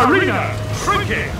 Arena shrinking.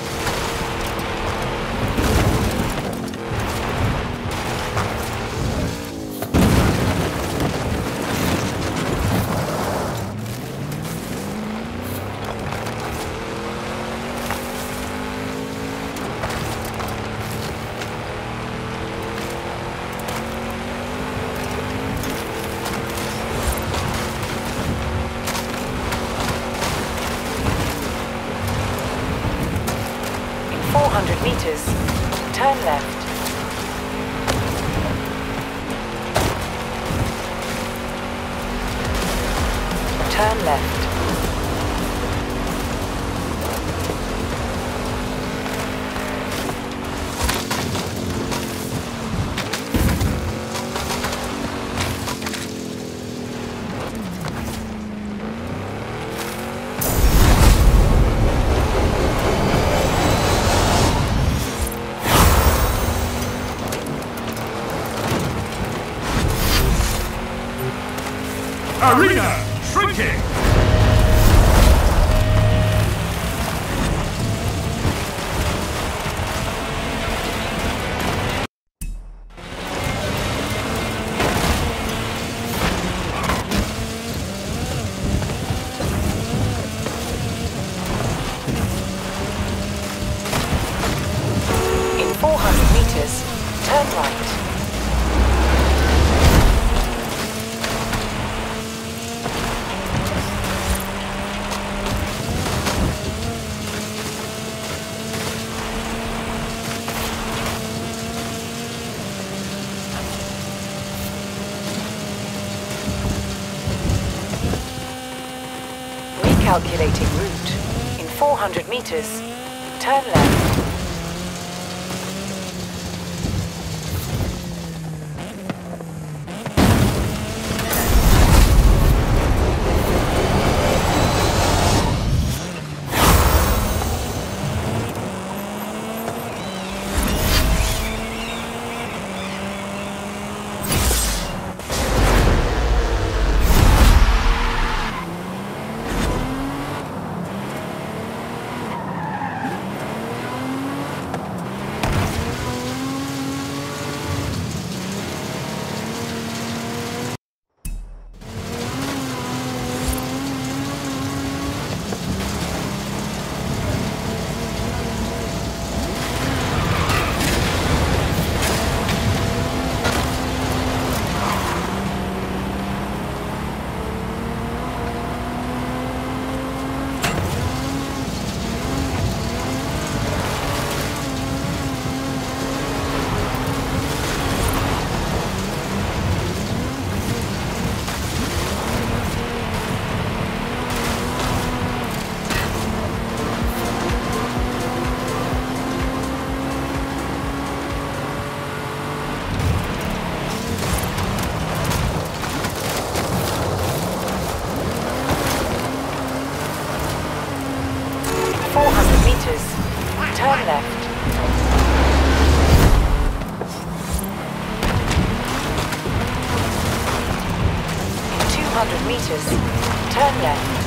turn left. Arena! Shrinking. Recalculating route. In 400 meters, turn left. Turn left. In two hundred meters, turn left.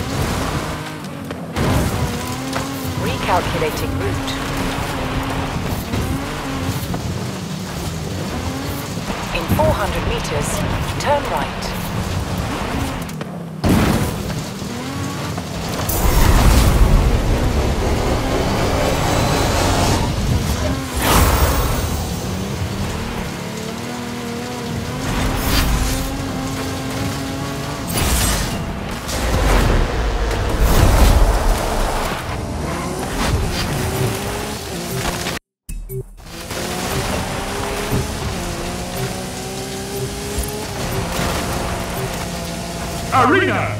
Recalculating route. In four hundred meters, turn right. Arena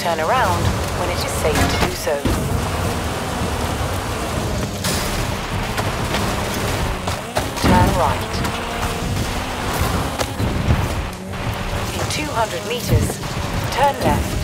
Turn around when it is safe to do so. Turn right. In 200 meters, turn left.